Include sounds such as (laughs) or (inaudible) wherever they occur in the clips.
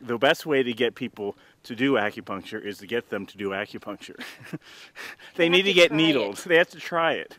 the best way to get people to do acupuncture is to get them to do acupuncture. (laughs) they, They need to to get needled. it. They have to try it.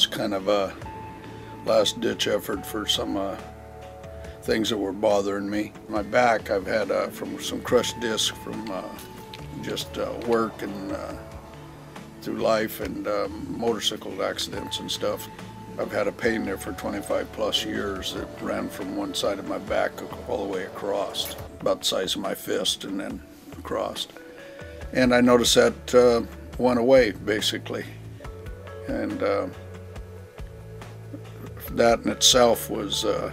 Was kind of a last ditch effort for some uh, things that were bothering me. My back, I've had uh, from some crushed disc from uh, just uh, work and uh, through life and um, motorcycle accidents and stuff. I've had a pain there for 25 plus years that ran from one side of my back all the way across, about the size of my fist and then across. And I noticed that uh, went away basically. And uh, that in itself was uh,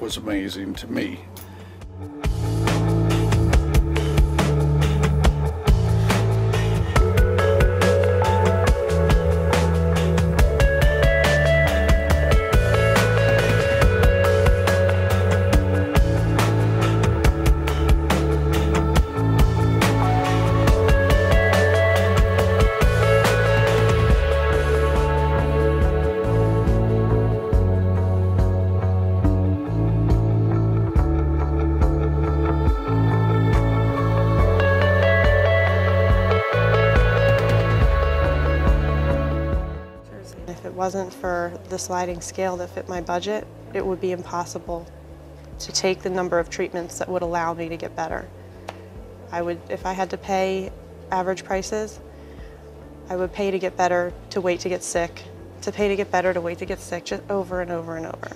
was amazing to me. It wasn't for the sliding scale that fit my budget, it would be impossible to take the number of treatments that would allow me to get better. I would, if I had to pay average prices, I would pay to get better, to wait to get sick, to pay to get better, to wait to get sick, just over and over and over.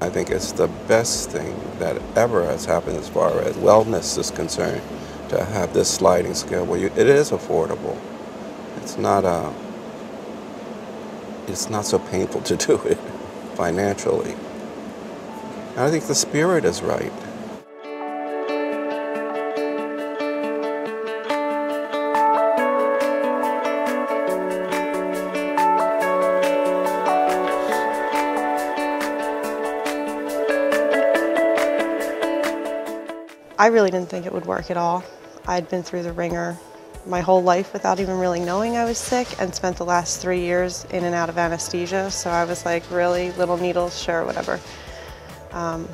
I think it's the best thing that ever has happened as far as wellness is concerned to have this sliding scale where you, it is affordable. It's not a, it's not so painful to do it financially. And I think the spirit is right. I really didn't think it would work at all. I'd been through the ringer my whole life without even really knowing I was sick and spent the last three years in and out of anesthesia. So I was like, really? Little needles? Sure, whatever. Um,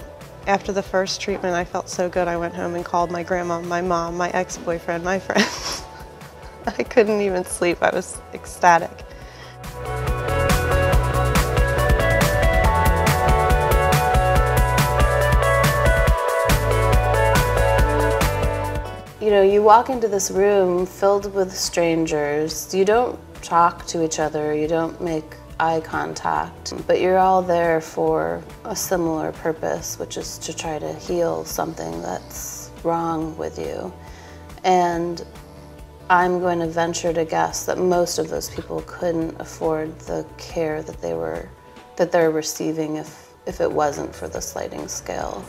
after the first treatment, I felt so good. I went home and called my grandma, my mom, my ex boyfriend, my friends. (laughs) I couldn't even sleep. I was ecstatic. You know, you walk into this room filled with strangers. You don't talk to each other, you don't make eye contact, but you're all there for a similar purpose, which is to try to heal something that's wrong with you. And I'm going to venture to guess that most of those people couldn't afford the care that they were that they're receiving if if it wasn't for the sliding scale.